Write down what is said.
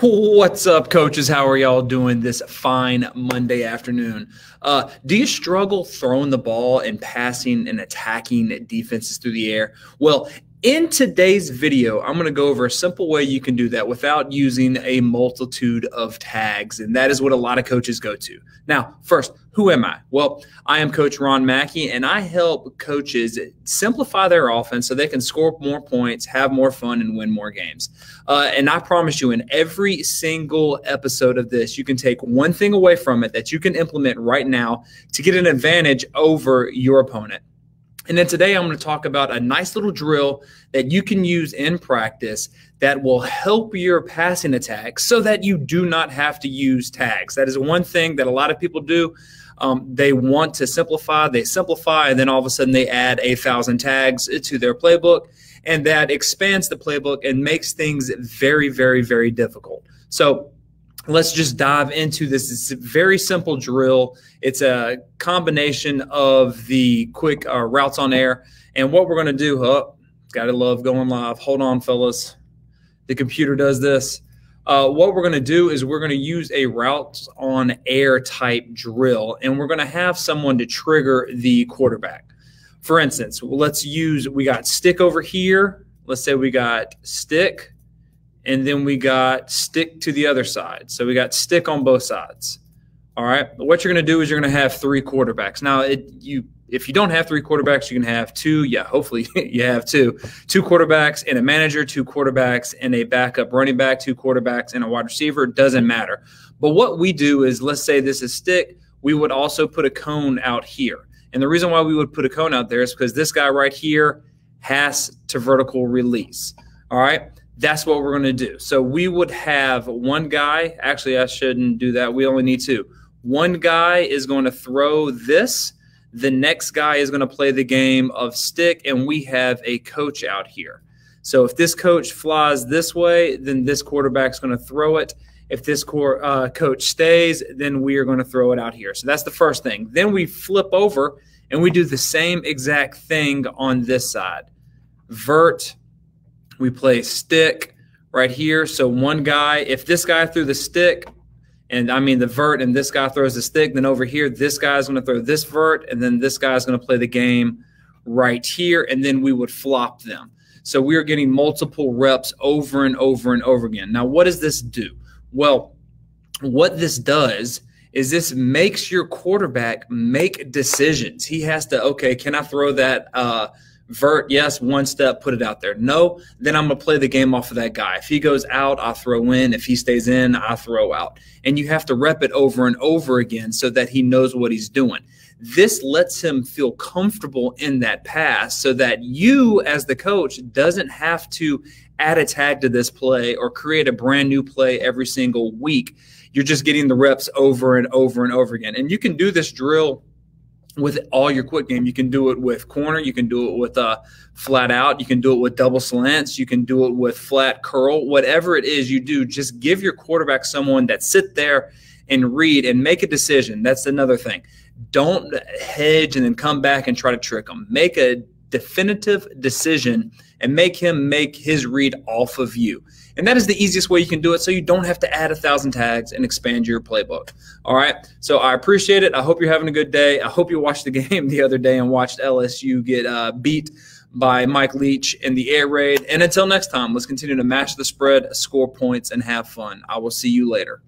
What's up, coaches? How are y'all doing this fine Monday afternoon? Uh, do you struggle throwing the ball and passing and attacking defenses through the air? Well, in today's video, I'm going to go over a simple way you can do that without using a multitude of tags. And that is what a lot of coaches go to. Now, first, who am I? Well, I am Coach Ron McKie, and I help coaches simplify their offense so they can score more points, have more fun, and win more games. Uh, and I promise you, in every single episode of this, you can take one thing away from it that you can implement right now to get an advantage over your opponent. And then today I'm going to talk about a nice little drill that you can use in practice that will help your passing attack so that you do not have to use tags. That is one thing that a lot of people do. Um, they want to simplify, they simplify, and then all of a sudden they add a thousand tags to their playbook. And that expands the playbook and makes things very, very, very difficult. So let's just dive into this. It's a very simple drill. It's a combination of the quick uh, routes on air. And what we're going to do, oh, gotta love going live. Hold on, fellas. The computer does this. Uh, what we're going to do is we're going to use a routes on air type drill, and we're going to have someone to trigger the quarterback. For instance, let's use we got stick over here. Let's say we got stick and then we got stick to the other side. So we got stick on both sides. All right. What you're going to do is you're going to have three quarterbacks. Now, it you if you don't have three quarterbacks, you can have two. Yeah, hopefully you have two. Two quarterbacks and a manager, two quarterbacks and a backup running back, two quarterbacks and a wide receiver. Doesn't matter. But what we do is let's say this is stick. We would also put a cone out here. And the reason why we would put a cone out there is because this guy right here has to vertical release. All right that's what we're going to do. So we would have one guy. Actually, I shouldn't do that. We only need two. One guy is going to throw this. The next guy is going to play the game of stick, and we have a coach out here. So if this coach flies this way, then this quarterback's going to throw it. If this uh, coach stays, then we are going to throw it out here. So that's the first thing. Then we flip over and we do the same exact thing on this side. Vert, we play stick right here. So one guy, if this guy threw the stick, and I mean the vert, and this guy throws the stick, then over here, this guy's going to throw this vert, and then this guy's going to play the game right here, and then we would flop them. So we are getting multiple reps over and over and over again. Now, what does this do? Well, what this does is this makes your quarterback make decisions. He has to, okay, can I throw that? Uh, Vert, yes, one step, put it out there. No, then I'm going to play the game off of that guy. If he goes out, I throw in. If he stays in, I throw out. And you have to rep it over and over again so that he knows what he's doing. This lets him feel comfortable in that pass so that you, as the coach, doesn't have to add a tag to this play or create a brand new play every single week. You're just getting the reps over and over and over again. And you can do this drill with all your quick game. You can do it with corner. You can do it with uh, flat out. You can do it with double slants. You can do it with flat curl. Whatever it is you do, just give your quarterback someone that sit there and read and make a decision. That's another thing. Don't hedge and then come back and try to trick them. Make a definitive decision and make him make his read off of you. And that is the easiest way you can do it so you don't have to add a thousand tags and expand your playbook. All right. So I appreciate it. I hope you're having a good day. I hope you watched the game the other day and watched LSU get uh, beat by Mike Leach in the air raid. And until next time, let's continue to match the spread, score points, and have fun. I will see you later.